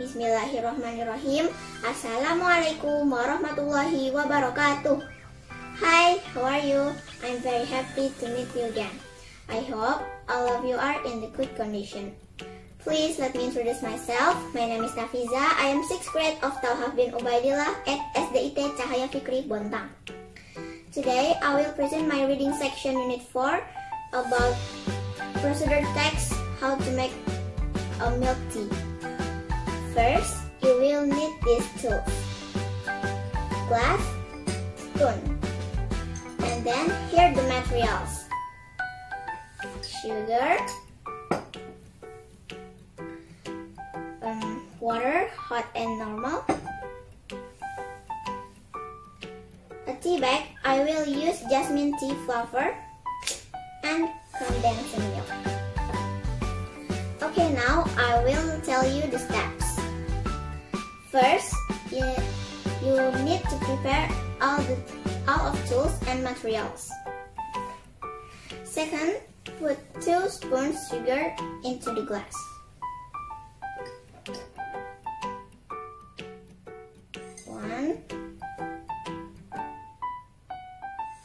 Bismillahirrahmanirrahim. Assalamualaikum warahmatullahi wabarakatuh. Hi, how are you? I'm very happy to meet you again. I hope all of you are in the good condition. Please let me introduce myself. My name is Nafeeza. I am 6th grade of Thalhah bin Ubaidillah at SDIT Cahaya Fikri Bontang. Today, I will present my reading section unit 4 about procedure text, how to make a milk tea. First, you will need these tools. Glass, spoon. And then here the materials. Sugar, um, water, hot and normal. A tea bag, I will use jasmine tea flower and condensed milk. Okay, now I will tell you the. First, you, you need to prepare all, the, all of tools and materials. Second, put 2 spoons sugar into the glass. One,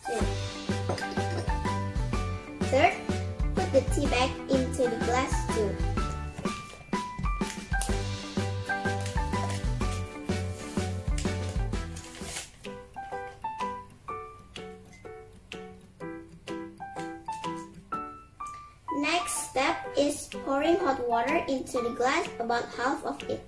two. Third, put the tea bag into the glass too. Pouring hot water into the glass, about half of it.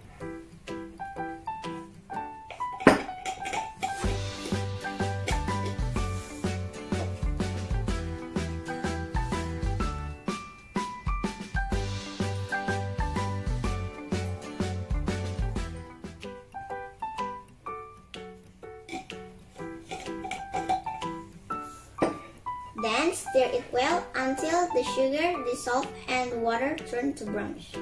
Then stir it well until the sugar dissolves and water turns to brownish.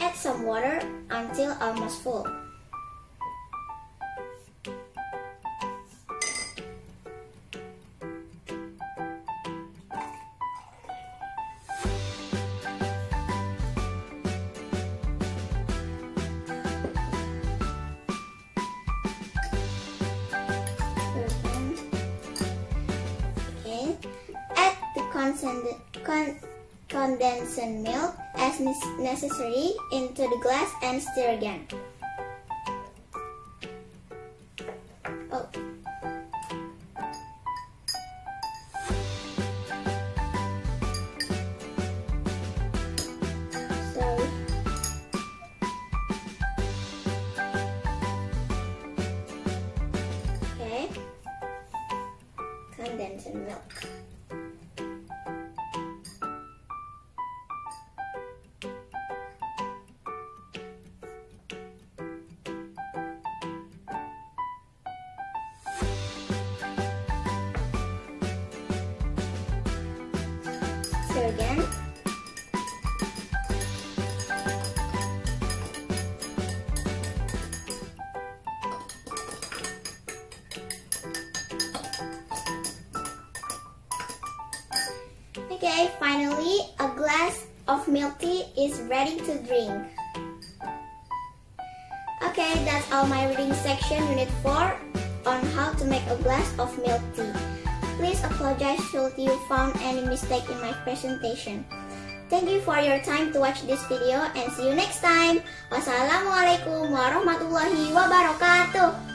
Add some water until almost full. Add the condensed, con, condensed milk as necessary into the glass and stir again. Condensed milk. Stir again. Okay, finally, a glass of milk tea is ready to drink. Okay, that's all my reading section, Unit 4, on how to make a glass of milk tea. Please apologize should you found any mistake in my presentation. Thank you for your time to watch this video and see you next time. Wassalamualaikum warahmatullahi wabarakatuh.